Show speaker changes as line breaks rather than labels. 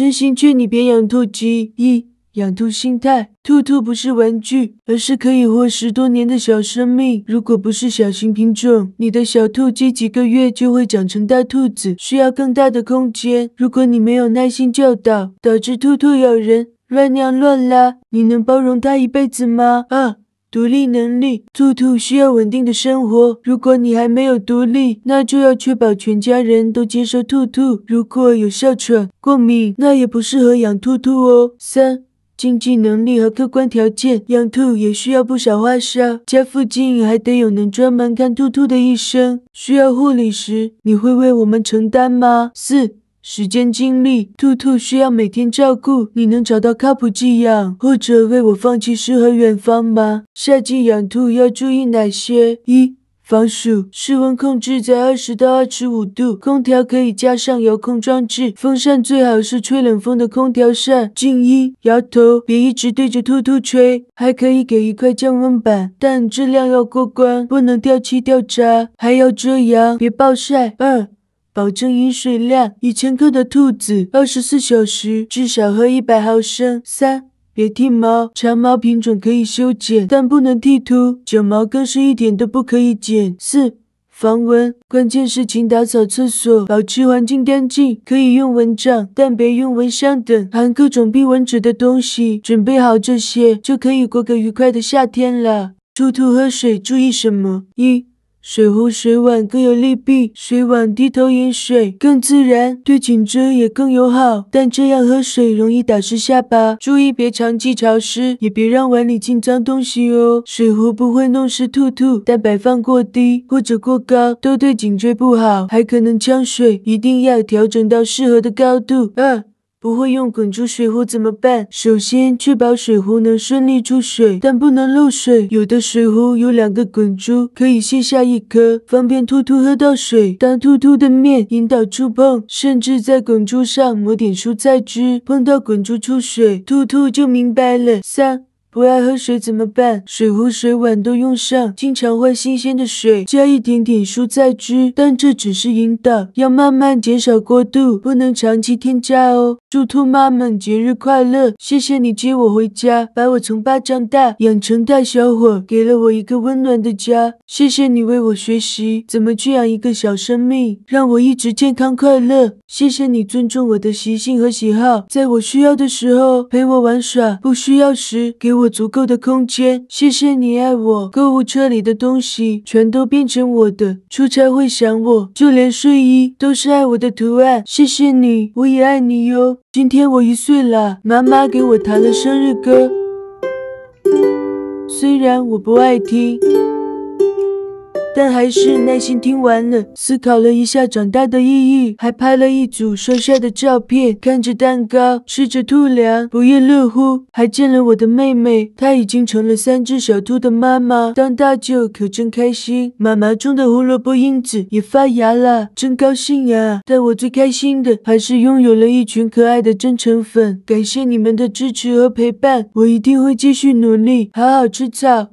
真心劝你别养兔鸡。一、养兔心态，兔兔不是玩具，而是可以活十多年的小生命。如果不是小型品种，你的小兔鸡几个月就会长成大兔子，需要更大的空间。如果你没有耐心教导，导致兔兔咬人、乱尿乱拉，你能包容它一辈子吗？二、独立能力，兔兔需要稳定的生活。如果你还没有独立，那就要确保全家人都接受兔兔。如果有哮喘、过敏，那也不适合养兔兔哦。三、经济能力和客观条件，养兔也需要不少花销。家附近还得有能专门看兔兔的医生，需要护理时，你会为我们承担吗？四。时间精力，兔兔需要每天照顾，你能找到靠谱寄养，或者为我放弃诗和远方吗？夏季养兔要注意哪些？一、防暑，室温控制在二十到二十五度，空调可以加上遥控装置，风扇最好是吹冷风的空调扇。静音，摇头，别一直对着兔兔吹，还可以给一块降温板，但质量要过关，不能掉漆掉渣，还要遮阳，别暴晒。二。保证饮水量，一千克的兔子，二十四小时至少喝一百毫升。三，别剃毛，长毛品种可以修剪，但不能剃秃，卷毛更是一点都不可以剪。四，防蚊，关键是勤打扫厕所，保持环境干净，可以用蚊帐，但别用蚊香等含各种避蚊纸的东西。准备好这些，就可以过个愉快的夏天了。兔兔喝水注意什么？一。水壶、水碗各有利弊。水碗低头饮水更自然，对颈椎也更友好，但这样喝水容易打湿下巴。注意别长期潮湿，也别让碗里进脏东西哦。水壶不会弄湿兔兔，但摆放过低或者过高都对颈椎不好，还可能呛水。一定要调整到适合的高度。二。不会用滚珠水壶怎么办？首先，确保水壶能顺利出水，但不能漏水。有的水壶有两个滚珠，可以卸下一颗，方便兔兔喝到水。当兔兔的面引导触碰，甚至在滚珠上抹点蔬菜汁，碰到滚珠出水，兔兔就明白了。三。不爱喝水怎么办？水壶、水碗都用上，经常换新鲜的水，加一点点蔬菜汁，但这只是引导，要慢慢减少过度，不能长期添加哦。祝兔妈们节日快乐！谢谢你接我回家，把我从巴掌大养成大小伙，给了我一个温暖的家。谢谢你为我学习怎么去养一个小生命，让我一直健康快乐。谢谢你尊重我的习性和喜好，在我需要的时候陪我玩耍，不需要时给我。我足够的空间，谢谢你爱我。购物车里的东西全都变成我的，出差会想我，就连睡衣都是爱我的图案。谢谢你，我也爱你哟。今天我一岁了，妈妈给我弹了生日歌，虽然我不爱听。但还是耐心听完了，思考了一下长大的意义，还拍了一组帅帅的照片，看着蛋糕，吃着兔粮，不亦乐乎。还见了我的妹妹，她已经成了三只小兔的妈妈，当大舅可真开心。妈妈种的胡萝卜缨子也发芽了，真高兴呀！但我最开心的还是拥有了一群可爱的真诚粉，感谢你们的支持和陪伴，我一定会继续努力，好好吃草，